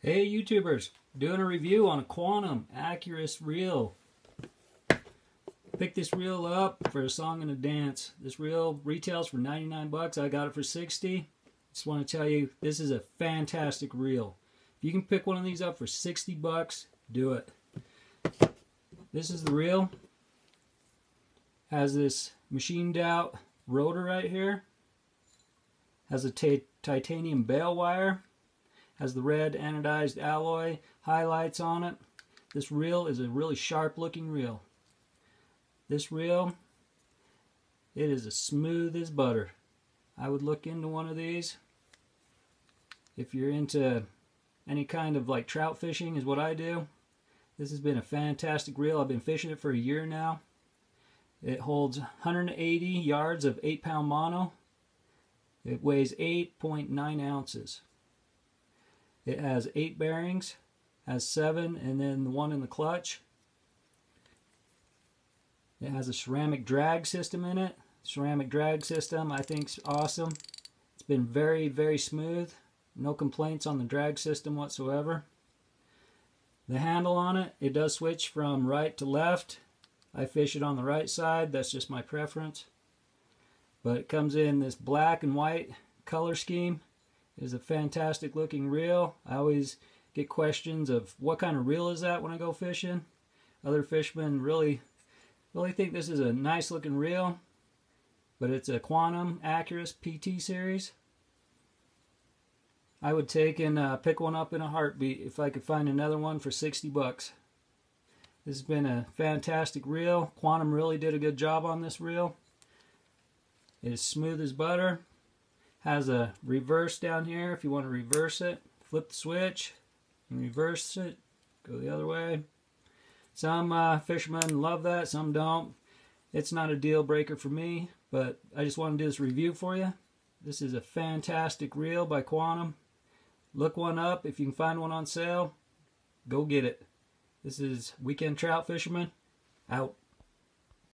Hey YouTubers, doing a review on a Quantum Accurist reel. Picked this reel up for a song and a dance. This reel retails for 99 bucks. I got it for 60. Just want to tell you, this is a fantastic reel. If you can pick one of these up for 60 bucks, do it. This is the reel. Has this machined out rotor right here. Has a titanium bale wire has the red anodized alloy highlights on it. This reel is a really sharp looking reel. This reel, it is as smooth as butter. I would look into one of these. If you're into any kind of like trout fishing is what I do. This has been a fantastic reel. I've been fishing it for a year now. It holds 180 yards of 8 pound mono. It weighs 8.9 ounces. It has eight bearings, has seven, and then the one in the clutch. It has a ceramic drag system in it. Ceramic drag system I think is awesome. It's been very, very smooth. No complaints on the drag system whatsoever. The handle on it, it does switch from right to left. I fish it on the right side. That's just my preference. But it comes in this black and white color scheme is a fantastic looking reel. I always get questions of what kind of reel is that when I go fishing. Other fishermen really, really think this is a nice looking reel, but it's a Quantum Accurist PT series. I would take and uh, pick one up in a heartbeat if I could find another one for 60 bucks. This has been a fantastic reel. Quantum really did a good job on this reel. It is smooth as butter. Has a reverse down here if you want to reverse it. Flip the switch and reverse it. Go the other way. Some uh, fishermen love that, some don't. It's not a deal breaker for me, but I just want to do this review for you. This is a fantastic reel by Quantum. Look one up. If you can find one on sale, go get it. This is Weekend Trout Fisherman, out.